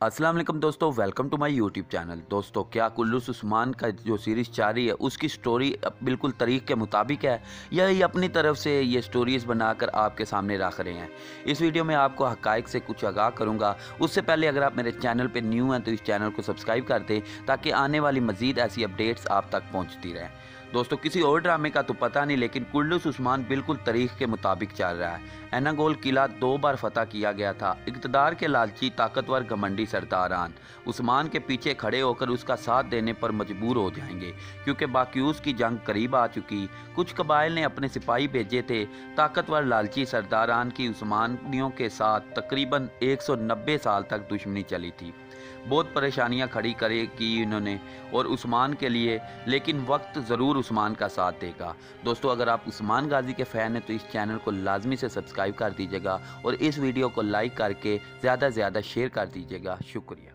वालेकुम दोस्तों welcome to my YouTube channel दोस्तों, क्या कुल्लूस उस्मान का जो सीरीज़ जारी है, उसकी स्टोरी बिल्कुल तरीक़ के मुताबिक है, या ये अपनी तरफ़ से ये स्टोरीज़ बनाकर आपके सामने रख रहे हैं? इस वीडियो में आपको हकाइक से कुछ आगाह करूँगा। उससे पहले अगर आप मेरे चैनल पर न्यू हैं तो इस चैनल को सब्सक्राइब कर दें, ताकि आने वाली मज़ीद ऐसी अपडेट्स आप तक पहुँचती रहें। दोस्तों, किसी और ड्रामे का तो पता नहीं, लेकिन कुल्लूस उस्मान बिल्कुल तरीक़ के मुताबिक चल रहा है। एनागोल किला दो बार फतह किया गया था। इकतदार के लालची, ताकतवर घमंडी सरदारान उस्मान के पीछे खड़े होकर उसका साथ देने पर मजबूर हो जाएँगे, क्योंकि बाक्यूस की जंग करीब आ चुकी। कुछ कबाइल ने अपने सिपाही भेजे थे। ताकतवर लालची सरदारान की उस्मानियों के साथ तकरीबन 190 साल तक दुश्मनी चली थी। बहुत परेशानियाँ खड़ी करे की इन्होंने और उस्मान के लिए, लेकिन वक्त ज़रूर उस्मान का साथ देगा। दोस्तों, अगर आप उस्मान गाजी के फ़ैन हैं तो इस चैनल को लाजमी से सब्सक्राइब कर दीजिएगा और इस वीडियो को लाइक करके ज़्यादा से ज़्यादा शेयर कर दीजिएगा। शुक्रिया।